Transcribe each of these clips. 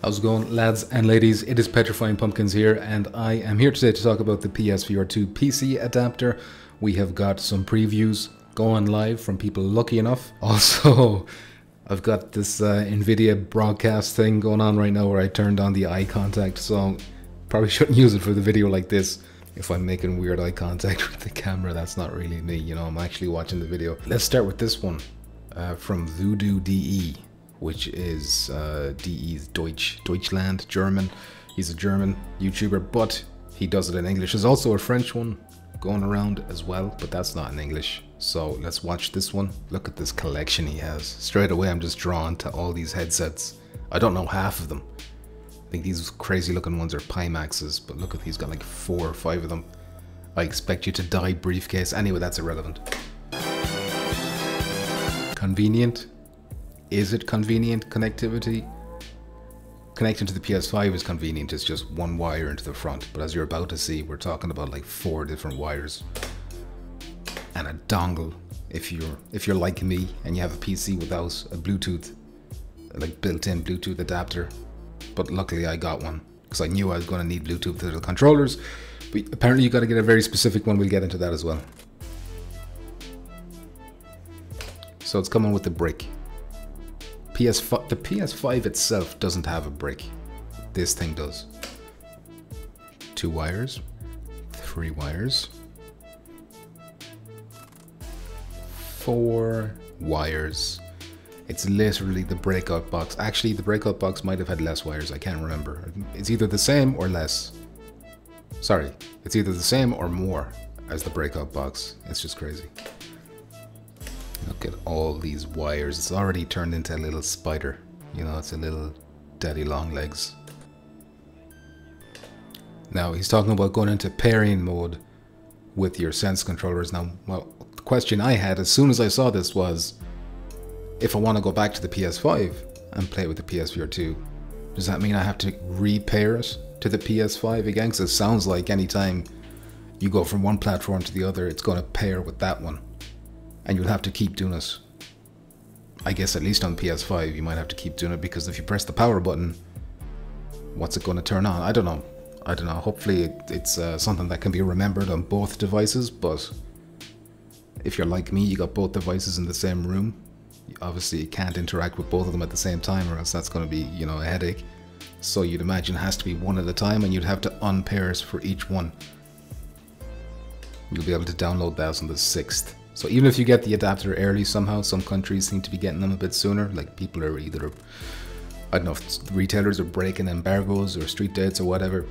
How's it going, lads and ladies? It is Petrifying Pumpkins here, and I am here today to talk about the PSVR 2 PC adapter. We have got some previews going live from people lucky enough. Also, I've got this uh, NVIDIA broadcast thing going on right now where I turned on the eye contact, so probably shouldn't use it for the video like this. If I'm making weird eye contact with the camera, that's not really me, you know, I'm actually watching the video. Let's start with this one uh, from Voodoo DE which is uh, DE's Deutsch, Deutschland, German. He's a German YouTuber, but he does it in English. There's also a French one going around as well, but that's not in English. So let's watch this one. Look at this collection he has. Straight away, I'm just drawn to all these headsets. I don't know half of them. I think these crazy looking ones are Pimaxes, but look at he's got like four or five of them. I expect you to die briefcase. Anyway, that's irrelevant. Convenient, is it convenient connectivity? Connecting to the PS5 is convenient, it's just one wire into the front, but as you're about to see, we're talking about like four different wires and a dongle if you're if you're like me and you have a PC without a Bluetooth like built-in Bluetooth adapter. But luckily I got one because I knew I was going to need Bluetooth for the controllers. But apparently you got to get a very specific one. We'll get into that as well. So it's coming with the brick. PS5, the PS5 itself doesn't have a brick. This thing does. Two wires, three wires, four wires. It's literally the breakout box. Actually, the breakout box might have had less wires. I can't remember. It's either the same or less. Sorry, it's either the same or more as the breakout box. It's just crazy. Look at all these wires. It's already turned into a little spider. You know, it's a little daddy long legs. Now, he's talking about going into pairing mode with your sense controllers. Now, well, the question I had as soon as I saw this was, if I want to go back to the PS5 and play with the PSVR 2, does that mean I have to repair it to the PS5 again? Because it sounds like anytime you go from one platform to the other, it's going to pair with that one and you'll have to keep doing it. I guess at least on PS5 you might have to keep doing it because if you press the power button, what's it going to turn on? I don't know. I don't know. Hopefully it, it's uh, something that can be remembered on both devices, but if you're like me, you got both devices in the same room. Obviously, you can't interact with both of them at the same time, or else that's going to be, you know, a headache. So you'd imagine it has to be one at a time, and you'd have to unpair for each one. You'll be able to download that on the 6th. So even if you get the adapter early somehow, some countries seem to be getting them a bit sooner. Like people are either, I don't know if retailers are breaking embargoes or street dates or whatever.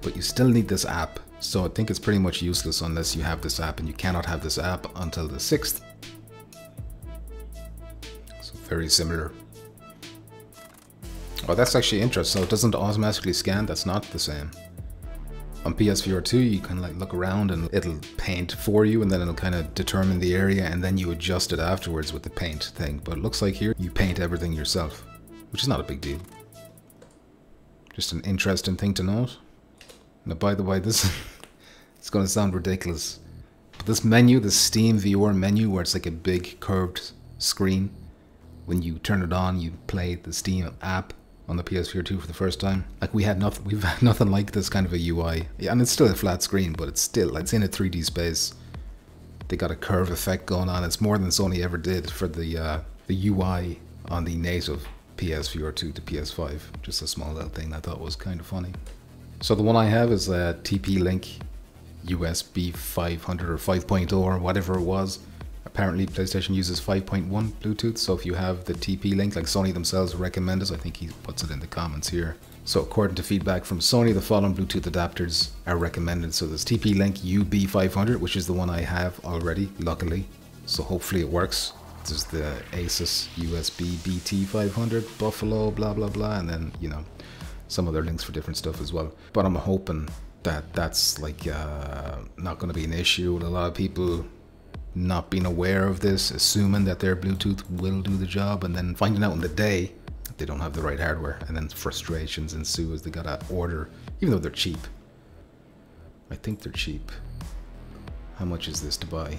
But you still need this app. So I think it's pretty much useless unless you have this app and you cannot have this app until the 6th. So very similar. Oh, that's actually interesting. So it doesn't automatically scan. That's not the same on PSVR 2 you can like look around and it'll paint for you and then it'll kind of determine the area and then you adjust it afterwards with the paint thing. But it looks like here you paint everything yourself which is not a big deal. Just an interesting thing to note. Now by the way this it's going to sound ridiculous but this menu the Steam VR menu where it's like a big curved screen when you turn it on you play the Steam app on the PSVR 2 for the first time. Like we had nothing, we've had nothing like this kind of a UI. Yeah, and it's still a flat screen, but it's still it's in a 3D space. They got a curve effect going on. It's more than Sony ever did for the uh, the UI on the native PSVR 2 to PS5. Just a small little thing I thought was kind of funny. So the one I have is a TP-Link USB 500 or 5.0 or whatever it was. Apparently PlayStation uses 5.1 Bluetooth, so if you have the TP-Link, like Sony themselves recommend us, I think he puts it in the comments here. So according to feedback from Sony, the following Bluetooth adapters are recommended. So there's TP-Link UB500, which is the one I have already, luckily. So hopefully it works. There's the Asus USB BT500, Buffalo, blah, blah, blah, and then, you know, some other links for different stuff as well. But I'm hoping that that's like uh, not going to be an issue. With a lot of people not being aware of this, assuming that their Bluetooth will do the job, and then finding out in the day that they don't have the right hardware, and then frustrations ensue as they gotta order, even though they're cheap. I think they're cheap. How much is this to buy?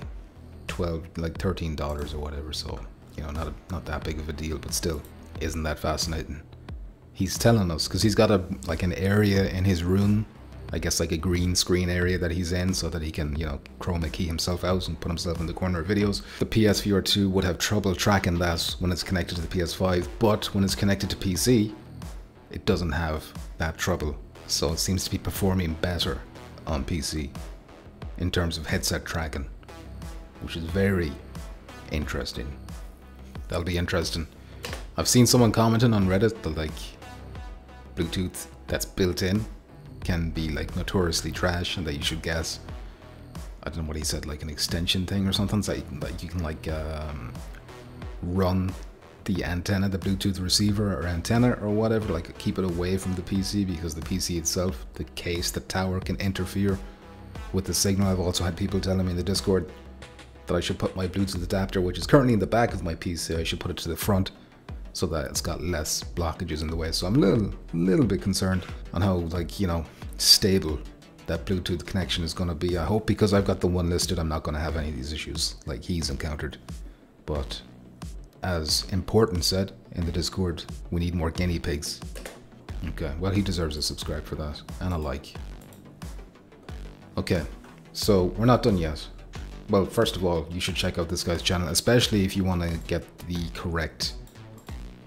12, like $13 or whatever, so, you know, not, a, not that big of a deal, but still, isn't that fascinating? he's telling us because he's got a like an area in his room I guess like a green screen area that he's in so that he can, you know, chroma key himself out and put himself in the corner of videos. The PSVR 2 would have trouble tracking that when it's connected to the PS5, but when it's connected to PC, it doesn't have that trouble. So it seems to be performing better on PC in terms of headset tracking, which is very interesting. That'll be interesting. I've seen someone commenting on Reddit that like Bluetooth that's built in can be like notoriously trash and that you should guess. I don't know what he said, like an extension thing or something. So like you can like um, run the antenna, the Bluetooth receiver or antenna or whatever, like keep it away from the PC because the PC itself, the case, the tower can interfere with the signal. I've also had people telling me in the Discord that I should put my Bluetooth adapter, which is currently in the back of my PC, I should put it to the front so that it's got less blockages in the way. So I'm a little, little bit concerned on how like, you know, stable that Bluetooth connection is going to be. I hope because I've got the one listed, I'm not going to have any of these issues like he's encountered. But as Important said in the Discord, we need more guinea pigs. Okay, well he deserves a subscribe for that and a like. Okay, so we're not done yet. Well, first of all, you should check out this guy's channel, especially if you want to get the correct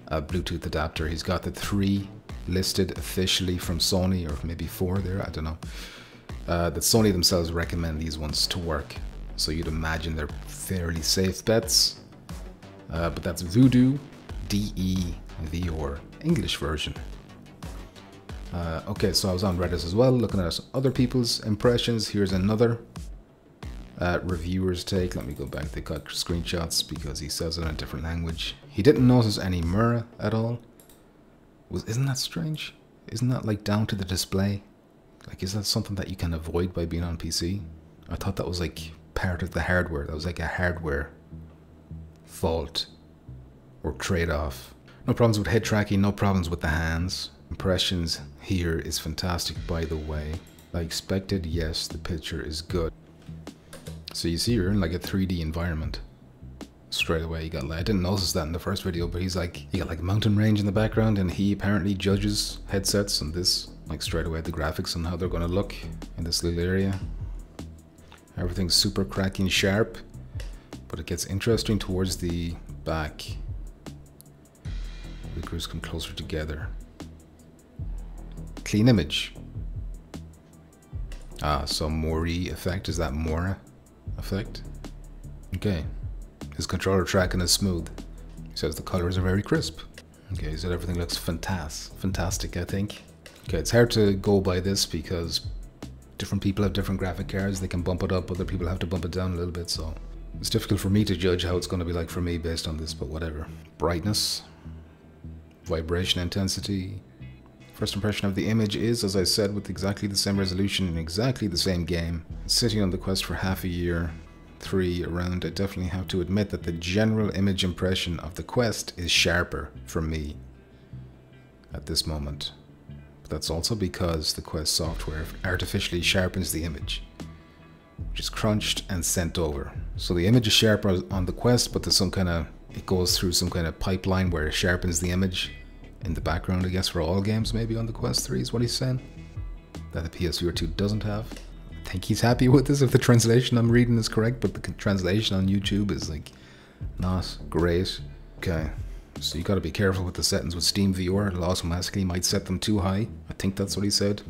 uh, Bluetooth adapter. He's got the three listed officially from Sony, or maybe four there, I don't know. Uh, that Sony themselves recommend these ones to work. So you'd imagine they're fairly safe bets. Uh, but that's Voodoo DE VR English version. Uh, okay, so I was on Reddit as well, looking at other people's impressions. Here's another uh, reviewer's take. Let me go back. They got screenshots because he says it in a different language. He didn't notice any mura at all. Was isn't that strange? Isn't that like down to the display? Like, is that something that you can avoid by being on PC? I thought that was like part of the hardware. That was like a hardware fault or trade-off. No problems with head tracking. No problems with the hands. Impressions here is fantastic, by the way. I expected, yes, the picture is good. So you see you're in like a 3D environment. Straight away He got like, I didn't notice that in the first video, but he's like, he got like mountain range in the background and he apparently judges headsets and this, like straight away the graphics and how they're gonna look in this little area. Everything's super cracking sharp, but it gets interesting towards the back. The groups come closer together. Clean image. Ah, so Mori effect, is that Mora? effect. Okay. His controller tracking is smooth. He says the colors are very crisp. Okay, he said everything looks fantastic, fantastic, I think. Okay, it's hard to go by this because different people have different graphic cards. They can bump it up, other people have to bump it down a little bit, so it's difficult for me to judge how it's going to be like for me based on this, but whatever. Brightness, vibration intensity. First impression of the image is, as I said, with exactly the same resolution in exactly the same game. Sitting on the Quest for half a year, three around, I definitely have to admit that the general image impression of the Quest is sharper for me at this moment. But that's also because the Quest software artificially sharpens the image, which is crunched and sent over. So the image is sharper on the Quest, but there's some kind of, it goes through some kind of pipeline where it sharpens the image in the background, I guess, for all games, maybe on the Quest 3 is what he's saying. That the PSVR 2 doesn't have. Think he's happy with this if the translation I'm reading is correct, but the translation on YouTube is like not great. Okay, so you gotta be careful with the settings with Steam VR. It'll automatically might set them too high. I think that's what he said.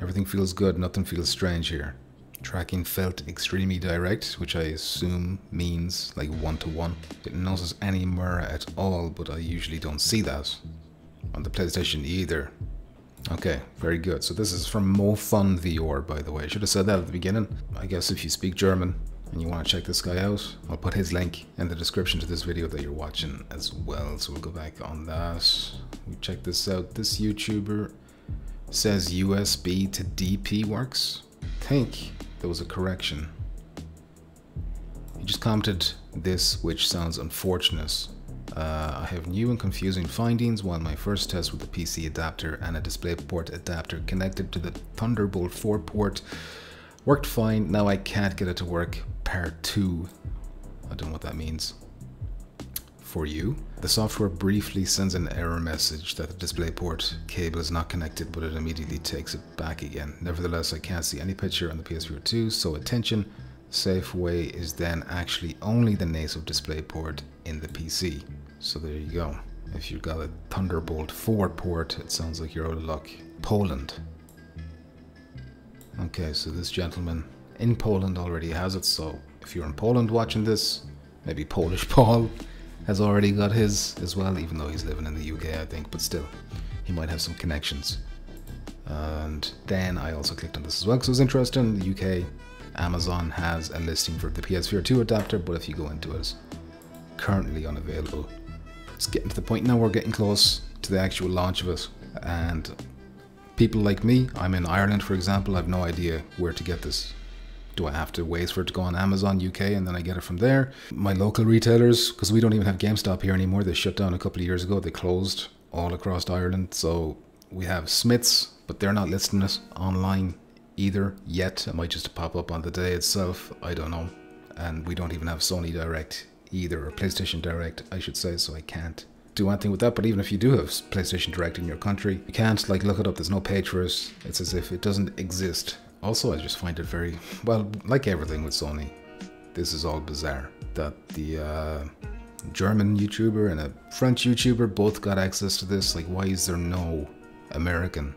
Everything feels good, nothing feels strange here. Tracking felt extremely direct, which I assume means like one-to-one. -one. Didn't any mura at all, but I usually don't see that on the PlayStation either. Okay, very good. So this is from MoFun VR, by the way. I should have said that at the beginning. I guess if you speak German and you want to check this guy out, I'll put his link in the description to this video that you're watching as well. So we'll go back on that. We check this out. This YouTuber says USB to DP works. I think there was a correction. He just commented this, which sounds unfortunate. Uh, I have new and confusing findings while my first test with the PC adapter and a DisplayPort adapter connected to the Thunderbolt 4 port worked fine. Now I can't get it to work part 2. I don't know what that means. for you. The software briefly sends an error message that the DisplayPort cable is not connected, but it immediately takes it back again. Nevertheless, I can't see any picture on the PSVR 2, so attention, safe way is then actually only the native DisplayPort in the PC. So there you go. If you've got a Thunderbolt 4 port, it sounds like you're out of luck. Poland. Okay, so this gentleman in Poland already has it, so if you're in Poland watching this, maybe Polish Paul has already got his as well, even though he's living in the UK, I think, but still, he might have some connections. And then I also clicked on this as well because it was interesting. The UK Amazon has a listing for the PSVR 2 adapter, but if you go into it, it's currently unavailable. It's getting to the point now we're getting close to the actual launch of it, and people like me, I'm in Ireland for example, I have no idea where to get this do I have to wait for it to go on Amazon UK and then I get it from there? My local retailers, because we don't even have GameStop here anymore, they shut down a couple of years ago. They closed all across Ireland. So we have Smyths, but they're not listing it online either yet. It might just pop up on the day itself. I don't know. And we don't even have Sony Direct either, or PlayStation Direct, I should say, so I can't do anything with that. But even if you do have PlayStation Direct in your country, you can't like look it up. There's no page for it. It's as if it doesn't exist. Also, I just find it very, well, like everything with Sony, this is all bizarre. That the uh, German YouTuber and a French YouTuber both got access to this. Like, why is there no American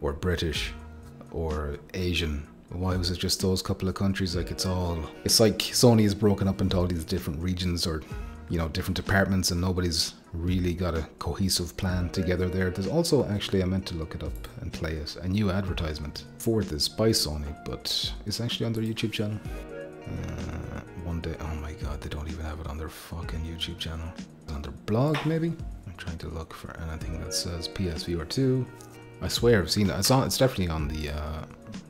or British or Asian? Why was it just those couple of countries? Like, it's all, it's like Sony is broken up into all these different regions or you know, different departments and nobody's really got a cohesive plan together there. There's also, actually, I meant to look it up and play it, a new advertisement for this by Sony, but it's actually on their YouTube channel. Uh, one day, oh my god, they don't even have it on their fucking YouTube channel. On their blog, maybe? I'm trying to look for anything that says PSVR 2. I swear I've seen it. It's, on, it's definitely on the, uh,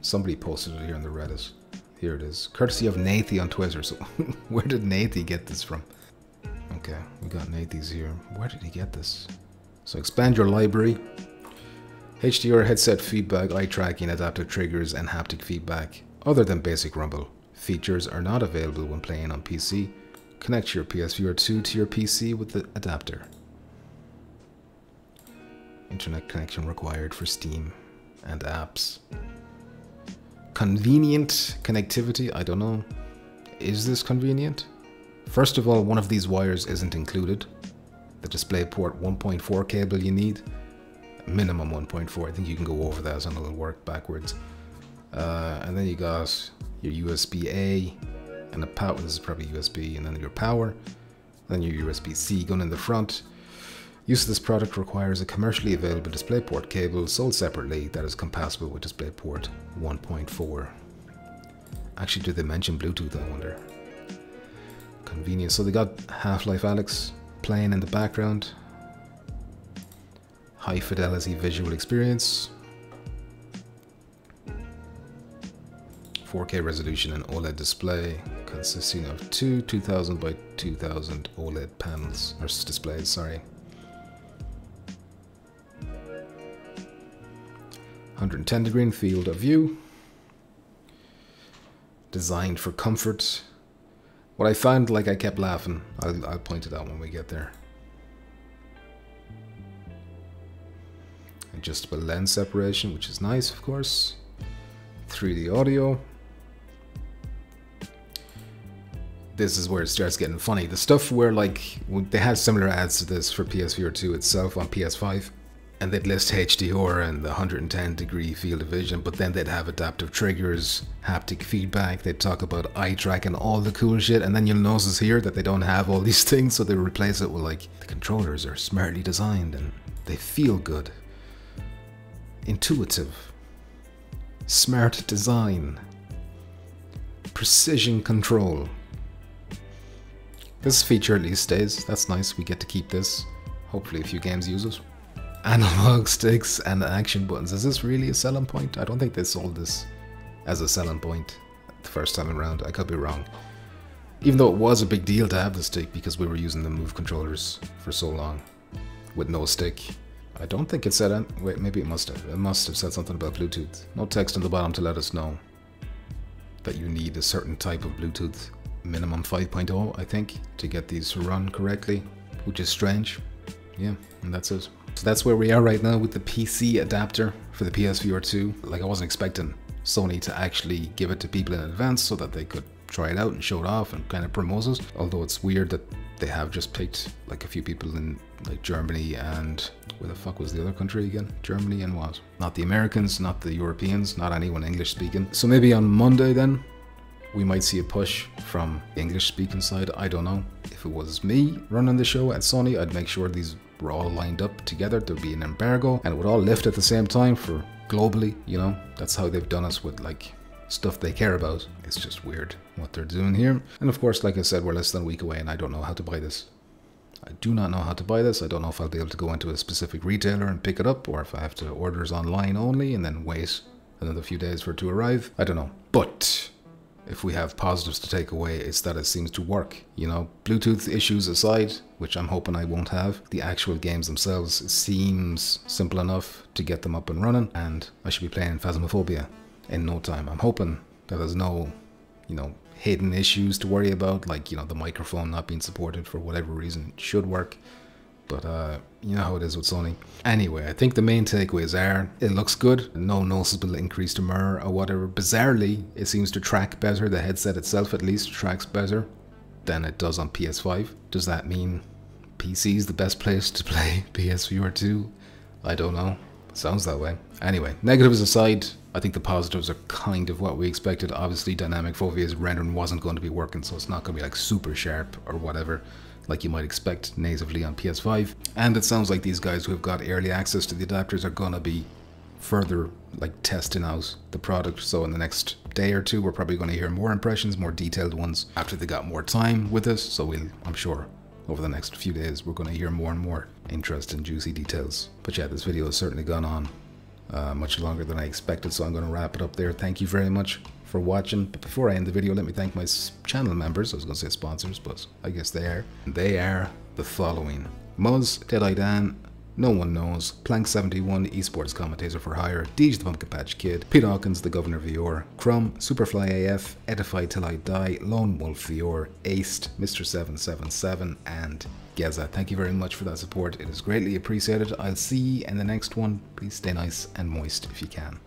somebody posted it here on the Reddit. Here it is. Courtesy of Nathy on Twitter. So where did Nathy get this from? Okay, we got Nathy's here. Where did he get this? So expand your library. HDR headset feedback, eye tracking, adaptive triggers, and haptic feedback. Other than basic rumble, features are not available when playing on PC. Connect your PSVR 2 to your PC with the adapter. Internet connection required for Steam and apps. Convenient connectivity, I don't know. Is this convenient? First of all, one of these wires isn't included. The DisplayPort 1.4 cable you need, minimum 1.4. I think you can go over that and it'll work backwards. Uh, and then you got your USB-A and a power. This is probably USB, and then your power. Then your USB-C going in the front. Use of this product requires a commercially available DisplayPort cable sold separately that is compatible with DisplayPort 1.4. Actually, do they mention Bluetooth, I wonder? convenient. So they got Half-Life Alyx playing in the background. High fidelity visual experience. 4K resolution and OLED display consisting of two 2000 by 2000 OLED panels, or displays, sorry. 110 degree field of view. Designed for comfort what I found, like I kept laughing, I'll, I'll point it out when we get there. Adjustable lens separation, which is nice, of course. 3D audio. This is where it starts getting funny. The stuff where, like, they had similar ads to this for PSVR 2 itself on PS5 and they'd list HDR and the 110 degree field of vision, but then they'd have adaptive triggers, haptic feedback, they'd talk about eye track and all the cool shit, and then you'll notice here that they don't have all these things, so they replace it with like, the controllers are smartly designed and they feel good. Intuitive. Smart design. Precision control. This feature at least stays, that's nice, we get to keep this. Hopefully a few games use it analog sticks and action buttons. Is this really a selling point? I don't think they sold this as a selling point the first time around. I could be wrong. Even though it was a big deal to have the stick because we were using the Move controllers for so long with no stick. I don't think it said, wait, maybe it must have. It must have said something about Bluetooth. No text on the bottom to let us know that you need a certain type of Bluetooth minimum 5.0, I think, to get these to run correctly, which is strange. Yeah, and that's it. So that's where we are right now with the PC adapter for the PSVR 2. Like I wasn't expecting Sony to actually give it to people in advance so that they could try it out and show it off and kind of promote it. Although it's weird that they have just picked like a few people in like Germany and where the fuck was the other country again? Germany and what? Not the Americans, not the Europeans, not anyone English speaking. So maybe on Monday then we might see a push from English speaking side. I don't know. If it was me running the show at Sony, I'd make sure these were all lined up together. There'd be an embargo and it would all lift at the same time for globally, you know? That's how they've done us with like stuff they care about. It's just weird what they're doing here. And of course, like I said, we're less than a week away and I don't know how to buy this. I do not know how to buy this. I don't know if I'll be able to go into a specific retailer and pick it up or if I have to order it online only and then wait another few days for it to arrive. I don't know. But if we have positives to take away, it's that it seems to work. You know, Bluetooth issues aside, which I'm hoping I won't have, the actual games themselves seems simple enough to get them up and running, and I should be playing Phasmophobia in no time. I'm hoping that there's no, you know, hidden issues to worry about, like, you know, the microphone not being supported for whatever reason it should work. But uh, you know how it is with Sony. Anyway, I think the main takeaways are it looks good, no noticeable increase to mura or whatever. Bizarrely, it seems to track better. The headset itself, at least, tracks better than it does on PS5. Does that mean PC is the best place to play PSVR 2? I don't know. Sounds that way. Anyway, negatives aside, I think the positives are kind of what we expected. Obviously, Dynamic Foveated rendering wasn't going to be working, so it's not going to be like super sharp or whatever like you might expect natively on PS5. And it sounds like these guys who have got early access to the adapters are gonna be further like testing out the product. So in the next day or two, we're probably gonna hear more impressions, more detailed ones after they got more time with us. So we'll, I'm sure, over the next few days, we're gonna hear more and more interesting, juicy details. But yeah, this video has certainly gone on uh, much longer than I expected, so I'm gonna wrap it up there. Thank you very much for watching. But before I end the video, let me thank my channel members. I was going to say sponsors, but I guess they are. They are the following. Muzz, Deadeye Dan, no one knows. Plank71, esports commentator for hire. Deej the Pumpkin Patch Kid. Pete Hawkins, the Governor Vior. Crumb, Superfly AF, Edified Till I Die, Lone Wolf Vior, Aced, Mr777, and Geza. Thank you very much for that support. It is greatly appreciated. I'll see you in the next one. Please stay nice and moist if you can.